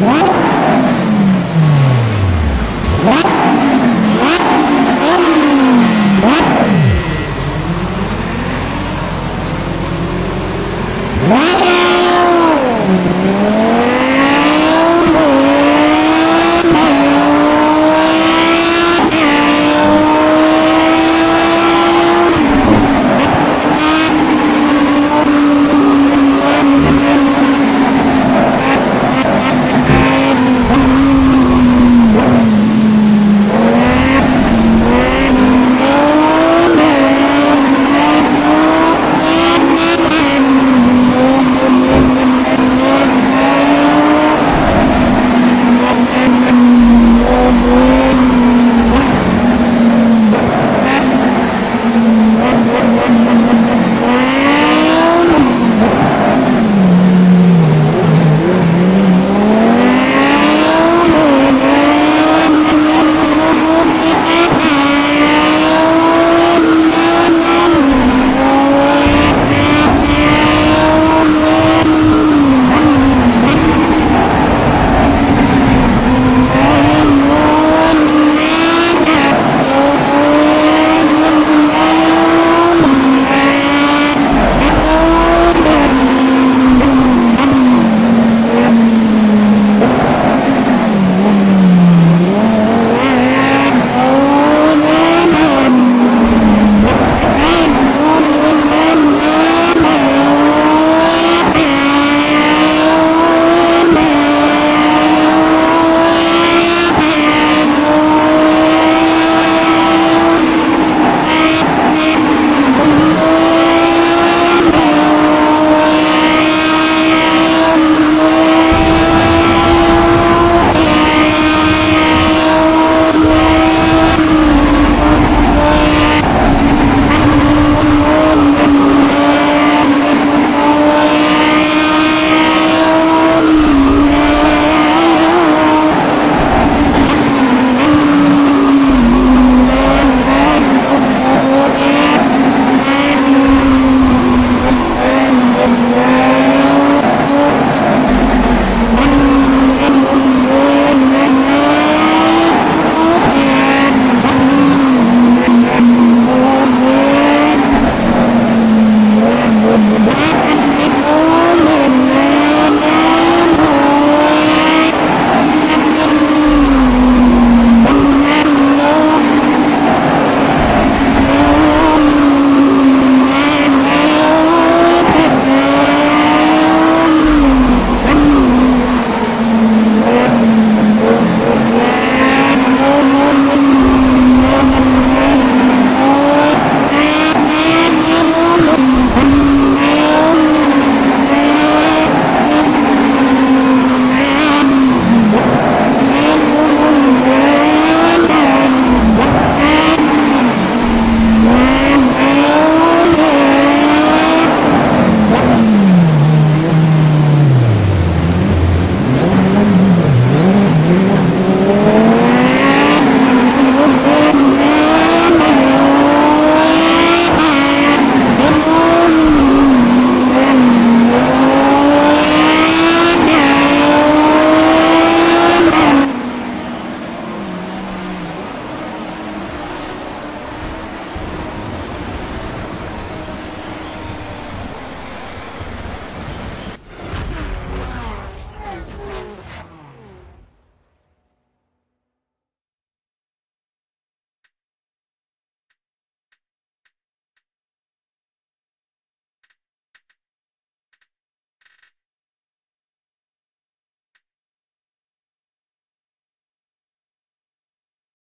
What? Amen.